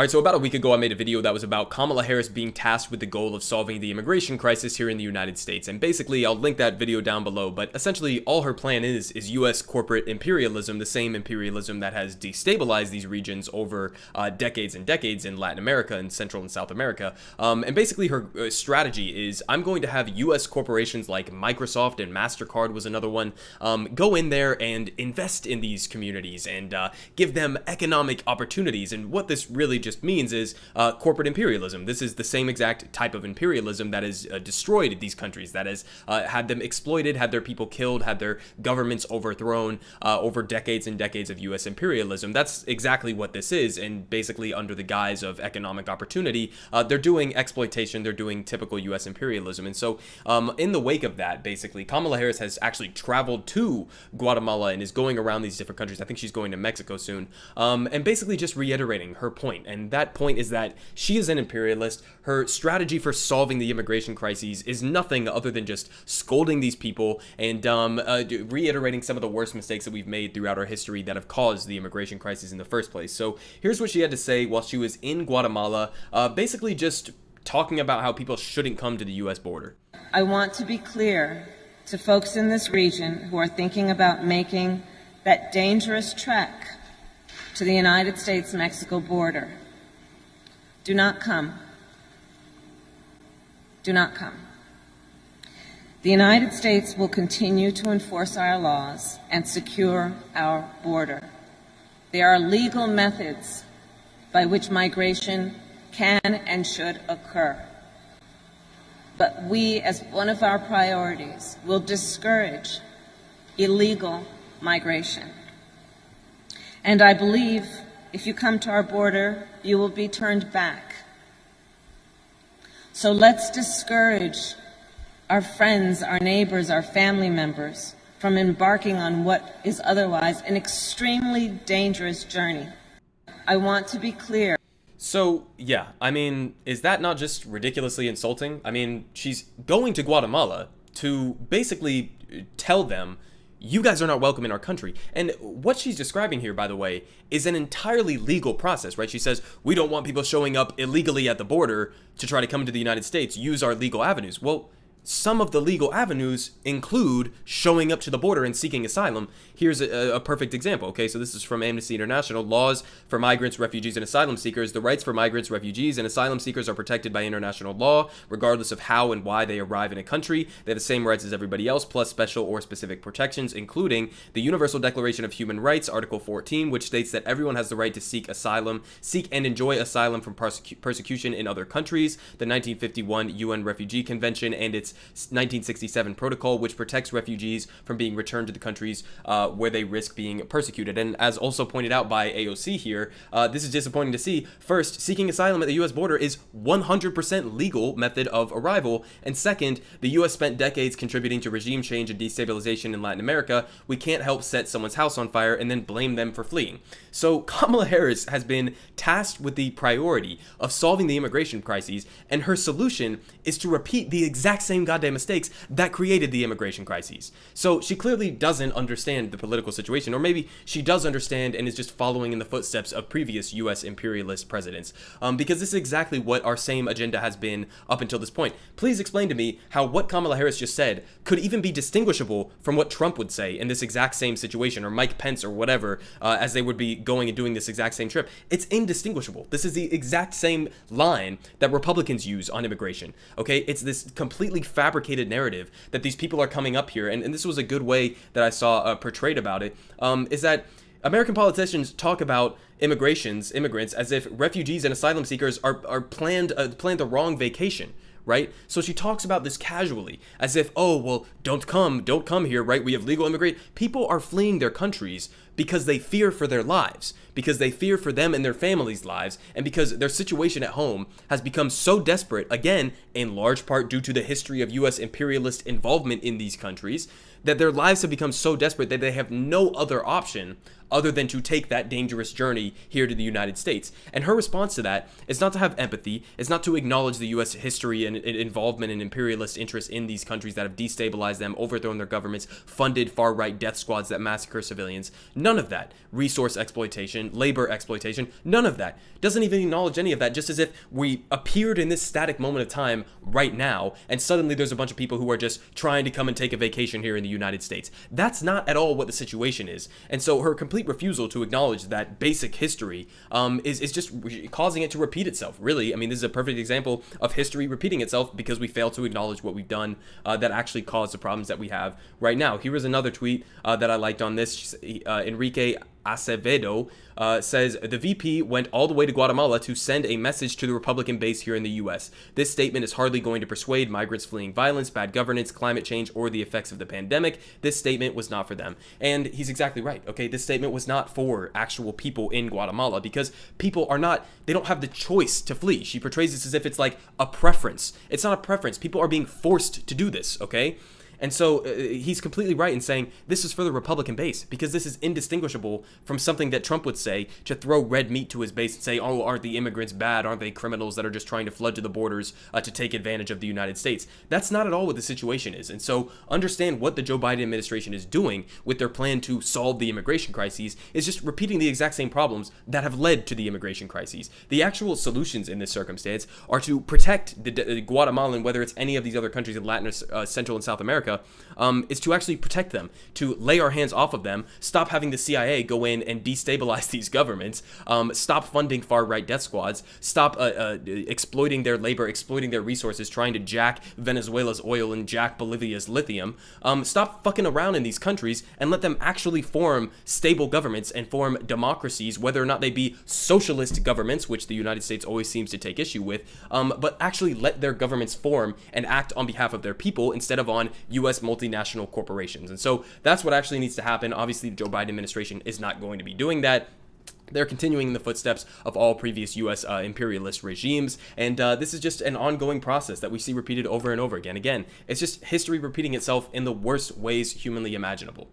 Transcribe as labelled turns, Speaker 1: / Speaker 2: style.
Speaker 1: All right, so about a week ago, I made a video that was about Kamala Harris being tasked with the goal of solving the immigration crisis here in the United States. And basically, I'll link that video down below, but essentially all her plan is is US corporate imperialism, the same imperialism that has destabilized these regions over uh, decades and decades in Latin America and Central and South America. Um, and basically her uh, strategy is I'm going to have US corporations like Microsoft and MasterCard was another one, um, go in there and invest in these communities and uh, give them economic opportunities. And what this really just means is uh, corporate imperialism. This is the same exact type of imperialism that has uh, destroyed these countries, that has uh, had them exploited, had their people killed, had their governments overthrown uh, over decades and decades of U.S. imperialism. That's exactly what this is, and basically under the guise of economic opportunity, uh, they're doing exploitation, they're doing typical U.S. imperialism. And so um, in the wake of that, basically, Kamala Harris has actually traveled to Guatemala and is going around these different countries. I think she's going to Mexico soon, um, and basically just reiterating her point. And that point is that she is an imperialist. Her strategy for solving the immigration crises is nothing other than just scolding these people and um, uh, reiterating some of the worst mistakes that we've made throughout our history that have caused the immigration crisis in the first place. So here's what she had to say while she was in Guatemala, uh, basically just talking about how people shouldn't come to the U.S. border.
Speaker 2: I want to be clear to folks in this region who are thinking about making that dangerous trek to the United States-Mexico border. Do not come. Do not come. The United States will continue to enforce our laws and secure our border. There are legal methods by which migration can and should occur. But we, as one of our priorities, will discourage illegal migration. And I believe if you come to our border, you will be turned back. So let's discourage our friends, our neighbors, our family members from embarking on what is otherwise an extremely dangerous journey. I want to be clear.
Speaker 1: So, yeah, I mean, is that not just ridiculously insulting? I mean, she's going to Guatemala to basically tell them you guys are not welcome in our country. And what she's describing here, by the way, is an entirely legal process, right? She says, we don't want people showing up illegally at the border to try to come into the United States, use our legal avenues. Well, some of the legal avenues include showing up to the border and seeking asylum. Here's a, a, perfect example. Okay, so this is from Amnesty International. Laws for migrants, refugees, and asylum seekers. The rights for migrants, refugees, and asylum seekers are protected by international law, regardless of how and why they arrive in a country. They have the same rights as everybody else, plus special or specific protections, including the Universal Declaration of Human Rights, Article 14, which states that everyone has the right to seek asylum, seek and enjoy asylum from persecu persecution in other countries. The 1951 UN Refugee Convention and its 1967 protocol, which protects refugees from being returned to the countries uh, where they risk being persecuted. And as also pointed out by AOC here, uh, this is disappointing to see. First, seeking asylum at the U.S. border is 100% legal method of arrival. And second, the U.S. spent decades contributing to regime change and destabilization in Latin America. We can't help set someone's house on fire and then blame them for fleeing. So Kamala Harris has been tasked with the priority of solving the immigration crises, and her solution is to repeat the exact same goddamn mistakes that created the immigration crises. So she clearly doesn't understand the political situation, or maybe she does understand and is just following in the footsteps of previous U.S. imperialist presidents, um, because this is exactly what our same agenda has been up until this point. Please explain to me how what Kamala Harris just said could even be distinguishable from what Trump would say in this exact same situation, or Mike Pence, or whatever, uh, as they would be going and doing this exact same trip. It's indistinguishable. This is the exact same line that Republicans use on immigration. Okay, it's this completely fabricated narrative that these people are coming up here, and, and this was a good way that I saw uh, portrayed about it. Um, is that American politicians talk about immigrations, immigrants, as if refugees and asylum seekers are, are planned uh, planned the wrong vacation right? So she talks about this casually, as if, oh, well, don't come, don't come here, right? We have legal immigrant. People are fleeing their countries because they fear for their lives, because they fear for them and their families' lives, and because their situation at home has become so desperate, again, in large part due to the history of U.S. imperialist involvement in these countries, that their lives have become so desperate that they have no other option other than to take that dangerous journey here to the United States. And her response to that is not to have empathy, it's not to acknowledge the U.S. history and, involvement and imperialist interests in these countries that have destabilized them, overthrown their governments, funded far right death squads that massacre civilians. None of that. Resource exploitation, labor exploitation, none of that. Doesn't even acknowledge any of that, just as if we appeared in this static moment of time right now, and suddenly there's a bunch of people who are just trying to come and take a vacation here in the United States. That's not at all what the situation is. And so her complete refusal to acknowledge that basic history um, is, is just causing it to repeat itself, really. I mean, this is a perfect example of history repeating itself because we fail to acknowledge what we've done uh, that actually caused the problems that we have right now. Here is another tweet uh, that I liked on this. Uh, Enrique Acevedo uh, says the VP went all the way to Guatemala to send a message to the Republican base here in the U.S. This statement is hardly going to persuade migrants fleeing violence, bad governance, climate change, or the effects of the pandemic. This statement was not for them. And he's exactly right, okay? This statement was not for actual people in Guatemala because people are not, they don't have the choice to flee. She portrays this as if it's like a preference. It's not a preference. People are being forced to do this, okay? And so uh, he's completely right in saying this is for the Republican base because this is indistinguishable from something that Trump would say to throw red meat to his base and say, oh, aren't the immigrants bad? Aren't they criminals that are just trying to flood to the borders uh, to take advantage of the United States? That's not at all what the situation is. And so understand what the Joe Biden administration is doing with their plan to solve the immigration crises is just repeating the exact same problems that have led to the immigration crises. The actual solutions in this circumstance are to protect the, the Guatemalan, whether it's any of these other countries in Latin, uh, Central, and South America America um, is to actually protect them, to lay our hands off of them, stop having the CIA go in and destabilize these governments, um, stop funding far right death squads, stop uh, uh, exploiting their labor, exploiting their resources, trying to jack Venezuela's oil and jack Bolivia's lithium. Um, stop fucking around in these countries and let them actually form stable governments and form democracies, whether or not they be socialist governments, which the United States always seems to take issue with, um, but actually let their governments form and act on behalf of their people instead of on U.S. multinational corporations. And so that's what actually needs to happen. Obviously, the Joe Biden administration is not going to be doing that. They're continuing in the footsteps of all previous U.S. Uh, imperialist regimes, and uh, this is just an ongoing process that we see repeated over and over again. Again, it's just history repeating itself in the worst ways humanly imaginable.